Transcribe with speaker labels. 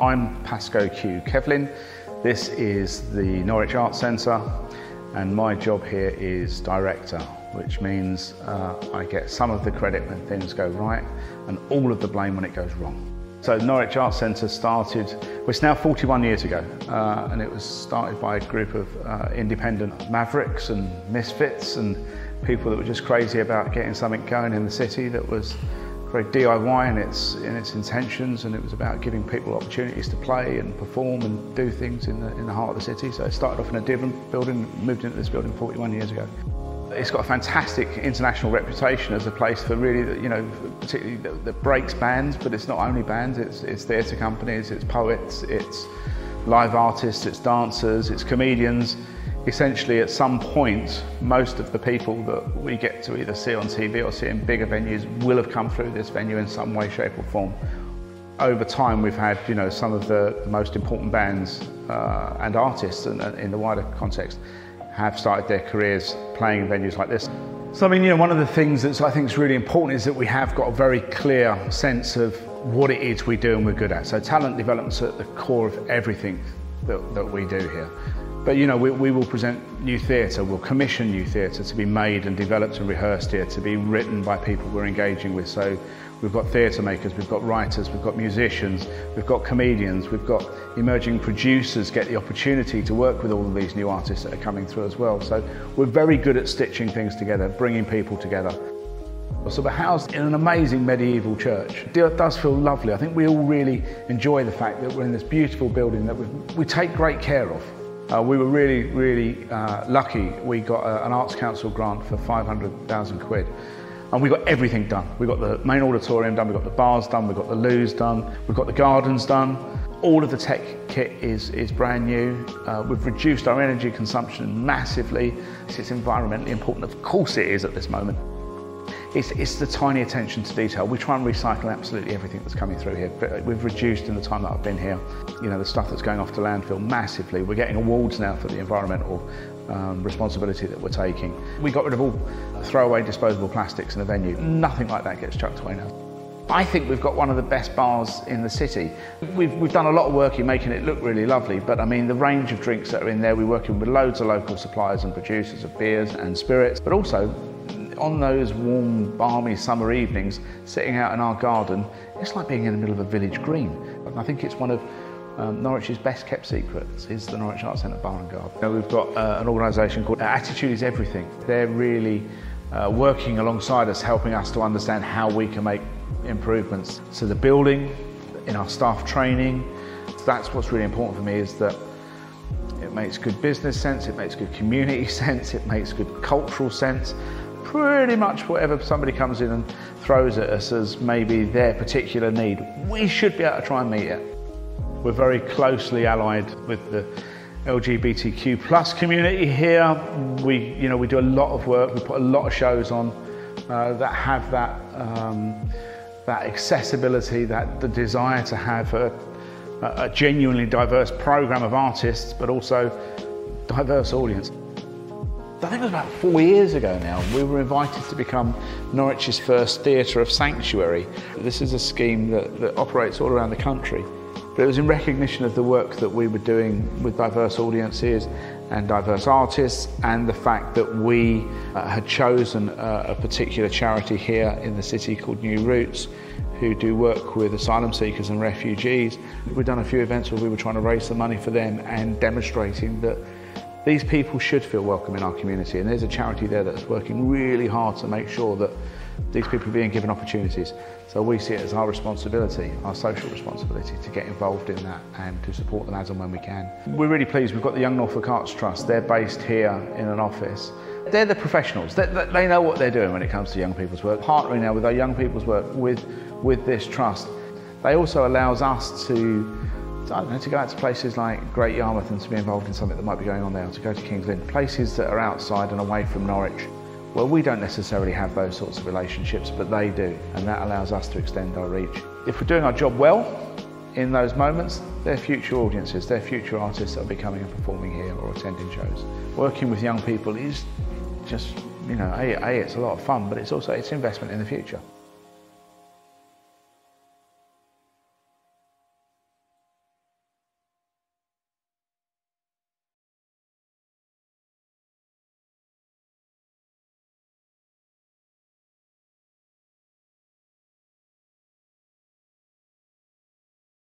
Speaker 1: I'm Pasco Q Kevlin. This is the Norwich Arts Centre and my job here is director, which means uh, I get some of the credit when things go right and all of the blame when it goes wrong. So Norwich Arts Centre started, well, it's now 41 years ago, uh, and it was started by a group of uh, independent mavericks and misfits and people that were just crazy about getting something going in the city that was very DIY in its, in its intentions and it was about giving people opportunities to play and perform and do things in the, in the heart of the city. So it started off in a different building, moved into this building 41 years ago. It's got a fantastic international reputation as a place for really, you know, particularly that, that breaks bands, but it's not only bands, it's, it's theatre companies, it's poets, it's live artists, it's dancers, it's comedians. Essentially, at some point, most of the people that we get to either see on TV or see in bigger venues will have come through this venue in some way, shape or form. Over time, we've had, you know, some of the, most important bands uh, and artists in, in the wider context have started their careers playing in venues like this. So I mean, you know, one of the things that I think is really important is that we have got a very clear sense of what it is we do and we're good at. So talent development's at the core of everything that, that we do here. But you know, we, we will present new theatre, we'll commission new theatre to be made and developed and rehearsed here, to be written by people we're engaging with. So we've got theatre makers, we've got writers, we've got musicians, we've got comedians, we've got emerging producers get the opportunity to work with all of these new artists that are coming through as well. So we're very good at stitching things together, bringing people together. So we're housed in an amazing medieval church. It does feel lovely. I think we all really enjoy the fact that we're in this beautiful building that we take great care of. Uh, we were really, really uh, lucky. We got a, an Arts Council grant for 500,000 quid. And we got everything done. We got the main auditorium done, we got the bars done, we got the loos done, we've got the gardens done. All of the tech kit is, is brand new. Uh, we've reduced our energy consumption massively. It's environmentally important. Of course it is at this moment. It's, it's the tiny attention to detail. We try and recycle absolutely everything that's coming through here. But we've reduced in the time that I've been here, you know, the stuff that's going off to landfill massively. We're getting awards now for the environmental um, responsibility that we're taking. We got rid of all throwaway disposable plastics in the venue. Nothing like that gets chucked away now. I think we've got one of the best bars in the city. We've, we've done a lot of work in making it look really lovely, but I mean, the range of drinks that are in there, we're working with loads of local suppliers and producers of beers and spirits, but also on those warm, balmy summer evenings, sitting out in our garden, it's like being in the middle of a village green. I think it's one of um, Norwich's best kept secrets is the Norwich Arts Centre Bar and Garden. Know, we've got uh, an organisation called Attitude is Everything. They're really uh, working alongside us, helping us to understand how we can make improvements to the building, in our staff training. That's what's really important for me is that it makes good business sense, it makes good community sense, it makes good cultural sense, pretty much whatever somebody comes in and throws at us as maybe their particular need, we should be able to try and meet it. We're very closely allied with the LGBTQ plus community here. We, you know, we do a lot of work, we put a lot of shows on uh, that have that, um, that accessibility, that the desire to have a, a genuinely diverse program of artists, but also diverse audience. I think it was about four years ago now, we were invited to become Norwich's first theatre of sanctuary. This is a scheme that, that operates all around the country. But it was in recognition of the work that we were doing with diverse audiences and diverse artists and the fact that we uh, had chosen uh, a particular charity here in the city called New Roots who do work with asylum seekers and refugees. We've done a few events where we were trying to raise some money for them and demonstrating that these people should feel welcome in our community and there's a charity there that's working really hard to make sure that these people are being given opportunities. So we see it as our responsibility, our social responsibility to get involved in that and to support them as and when we can. We're really pleased, we've got the Young Norfolk Arts Trust, they're based here in an office. They're the professionals, they, they know what they're doing when it comes to young people's work. Partnering now with our young people's work with, with this trust, they also allows us to I don't know, to go out to places like Great Yarmouth and to be involved in something that might be going on there, or to go to King's Lynn, places that are outside and away from Norwich. Well, we don't necessarily have those sorts of relationships, but they do, and that allows us to extend our reach. If we're doing our job well in those moments, they're future audiences, they're future artists that will be coming and performing here or attending shows. Working with young people is just, you know, A, a it's a lot of fun, but it's also it's investment in the future.